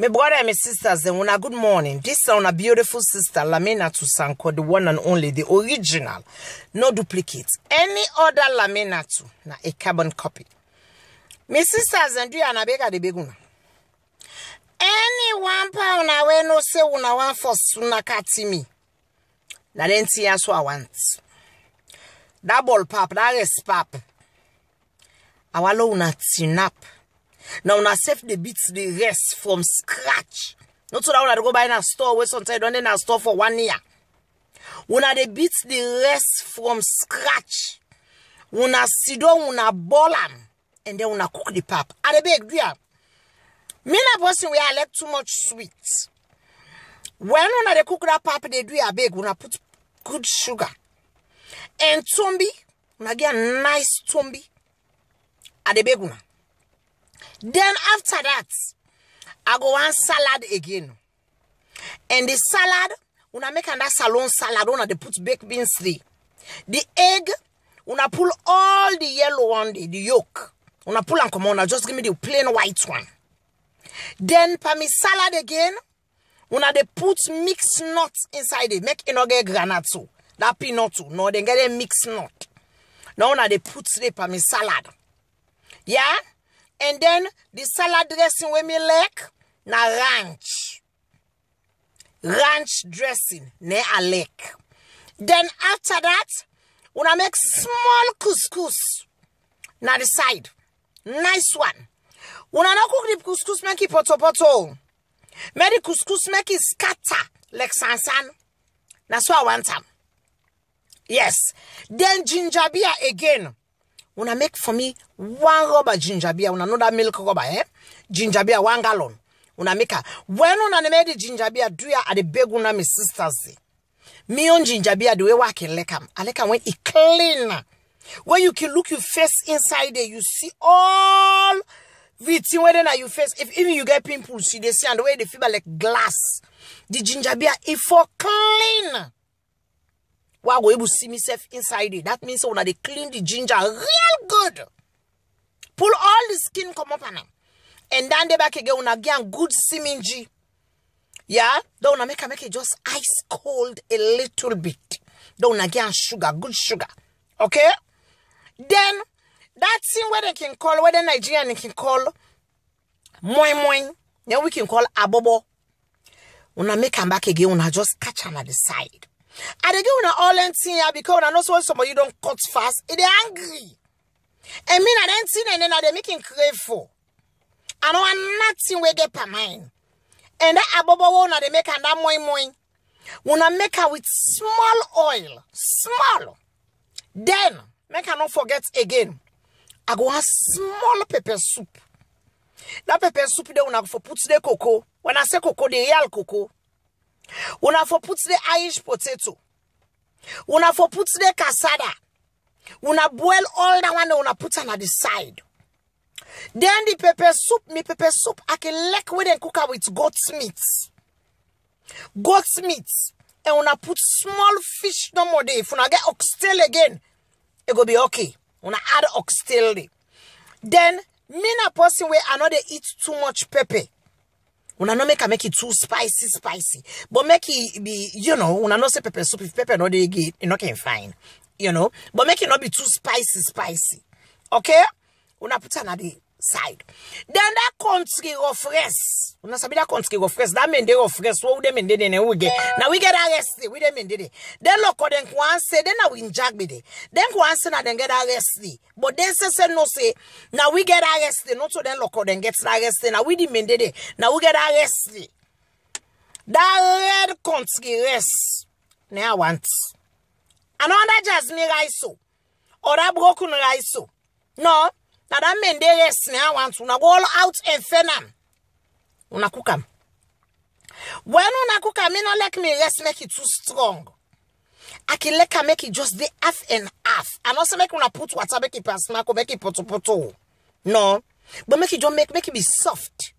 My brother and my sisters, then una good morning. This is our beautiful sister, Laminatu Sanko, the one and only, the original, no duplicate. Any other Laminatu, na a carbon copy. My sisters and you and bega the beguna. Any one pound away no say una one for sunakati me. Na us what I want. Double pap, that is pap. Awalo una tinap. Now una save the beats the rest from scratch. Not so that una dey go buy in a store where sometimes don't in a store for one year. Una the beat the rest from scratch. Una sit down, una ball am, and then una cook the pap. I dey beg ya. Me na person where I like too much sweet. When una dey cook that pap, they do ya beg, una put good sugar. And tombi, una get a nice tombi. I dey beg una. Then after that, I go one salad again. And the salad, una make that salon salad, una they put baked beans three. The egg, una pull all the yellow one, the, the yolk. Una pull and come on, just give me the plain white one. Then for me salad again, una they put mixed nuts inside it. Make granite too. That peanut too. No, they get a mixed nut. Now una they put it for me salad. Yeah? And then the salad dressing with me like na ranch. Ranch dressing ne a like. Then after that, una make small couscous na the side. Nice one. Una no cook the couscous make it poto poto. Make the couscous make it scatter like sansan. That's what I want am. Yes. Then ginger beer again. Una make for me one rubber ginger beer. Una another milk rubber, eh? Ginger beer, one gallon. Una make. When una the ginger beer, do ya at the beg una my sisters. Me on ginger beer, do way work in lekam. I like am when it clean. When you can look your face inside there, you see all the thing whether na your face. If even you get pimples, you they see and the way they feel like glass. The ginger beer, it for clean. Wa go able see myself inside it. That means when they clean the ginger real good. Pull all the skin come up on them. And then they back again una get good siminji. Yeah? Don't make make it just ice cold a little bit. Don't get sugar, good sugar. Okay? Then that thing where they can call, where the Nigerian can call moi moi. Then we can call abobo. Una make am back again, una just catch am at the side. I dey give una all anything because una know so somebody don't cut fast, it dey angry. And me na then thing and then I dey make him crave for. I know I'm nothing we get per mind. And that abobo una dey make am that moi moi. Una make her with small oil, small. Then make her not forget again. I go have small pepper soup. That pepper soup there una for put the cocoa. When I say cocoa, the real cocoa. Una for put the Irish potato. Una for put the cassava. Una boil all that one una put on the side. Then the pepper soup, me pepper soup, I can like with and cook her with goat's meat. Goat's meat. And una put small fish no more there. If una get oxtail again, it go be okay. Una add oxtail. Then, me na person where I know they eat too much pepper. Una no make I make it too spicy, spicy. But make it be, you know, una no say pepper soup. If pepper no they get, you know can fine. You know. But make it not be too spicy, spicy. Okay? Una put the side. Then that country of rest. Una sabi that country of rest. That mean they of rest. What they mean they then we get? Now we get arrested. We them mean they. Then look then kwan say then now we inject me there. Then kwan say now then get arrested. But then say say no say now we get arrested. Not so then look then get arrested. Now we the mean they. Now we get arrested. That red country rest. Now I want. Another jasmine rice so. Or that broken rice so. No. Now that mean they rest now I want. Una go all out and fenam. Una cook am. When una cook am, me not like me rest make it too strong. I can like am make it just the half and half. And also make una put water, make it pass make it poto poto. No. But make it just make make it be soft.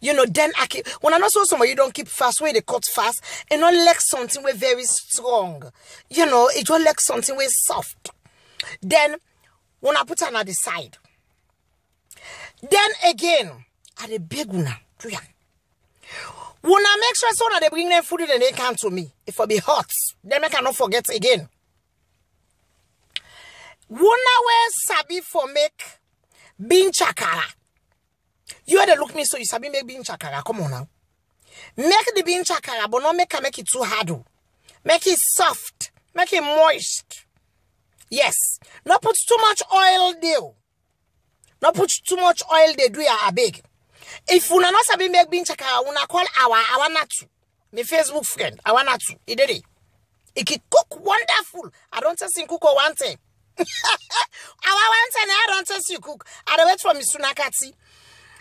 You know, then I can when I know so somebody you don't keep fast, where they cut fast, and not like something we very strong. You know, it just like something we soft. Then when I put on the side. Then again, at the big do ya? Una make sure so that they bring them food and they come to me. If it be hot, then I cannot forget again. Una we sabi for make bean chakara. You had to look me so you sabi make bean chakara. Come on now. Make the bean chakara, but not make make it too hard. Make it soft. Make it moist. Yes. Not put too much oil there. Not put too much oil there. Do a big. If una sabi make bean chakara, una call our our natu. My Facebook friend, our natu. He did it. He can cook wonderful. I don't tell him cook or one thing. our one thing, I don't tell you cook. I don't wait for me sunakati.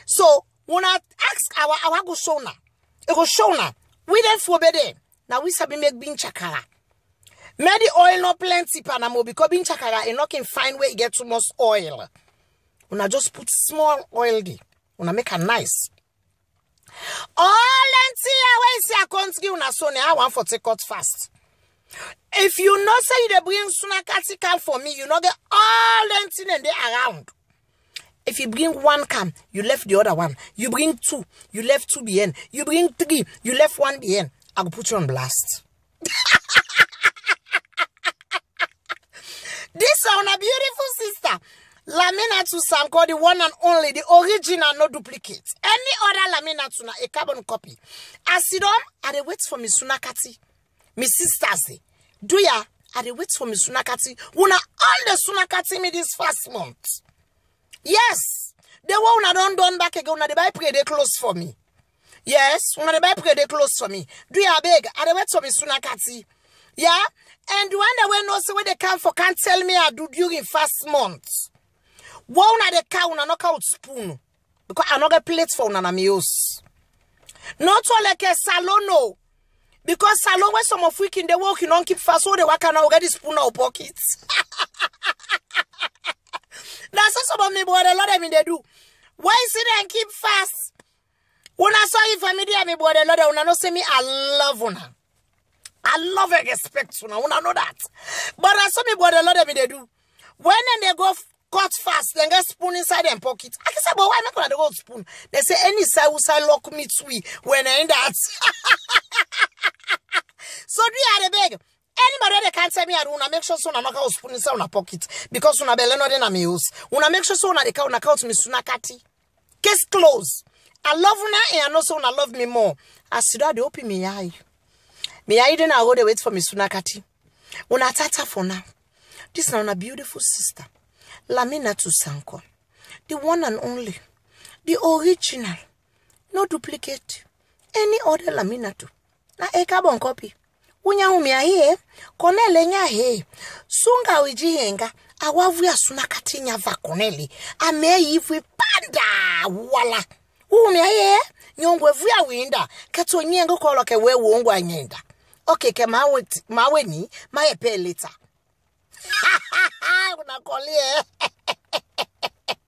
So when I ask our our go show na, it go show na. We then for bede. Now we sabi make bean chakara. May the oil not plenty panamo because bean chakara and not can find where you get too much oil. Una just put small oil there. Una make a nice. All lenti away see a country una so I want for take out fast. If you know say you dey bring sunakati come for me, you know get all lenti and they around. If you bring one cam, you left the other one. You bring two, you left two behind. You bring three, you left one behind. I will put you on blast. This one a beautiful. Laminatu Sanko, the one and only, the original, no duplicate. Any other Laminatu a carbon copy. I sit down, I wait for me Sunakati. Me sisters, do ya? I dey wait for me Sunakati. Eh, una all the Sunakati me this first month. Yes. The one una don done back again, una dey buy pray they close for me. Yes, una buy pray they close for me. Do ya beg? Dey wait for me Sunakati. Yeah? And when they wey know say where they come for can't tell me I do during first month. Why una dey cow una knock out spoon? Because I no get plate for una na me use. Not all eh, like a salon no. Because salon where some of week in the work you don't keep fast so they work and I'll get the spoon out of pockets. That's what some of me boy a lot of me they do. Why sit and keep fast? When I saw you family me boy a lot of una no say me I love una. I love and respect una. Una know that. But I saw me boy a lot of me they do. When then they go cut fast, then get spoon inside them pocket. I can say, but why make dey go with spoon? They say any side lock me twee when I in that. so do you the beg? Anybody that can't tell me I do una make sure so una knock out spoon inside una pocket because una belly not in a me use. Una make sure so una dey count una count me sunakati. Case close. I love una and I know so una love me more. I see that they open me eye. Me eye then I go dey wait for me sunakati. Una tata for now. This now a beautiful sister. Lamina to Sanko. The one and only. The original. No duplicate. Any other Lamina to. Na a carbon copy. Unya umia he. Konele nya he. Sunga wiji henga. Awavu ya sunakati nya va konele. Ame yivwe panda. Wala. Umia he. Nyongwe vuya winda. Kato nyengo kolo ke we uongwa nyenda. Okay, ke mawe, mawe ni. Mae pe Una collier.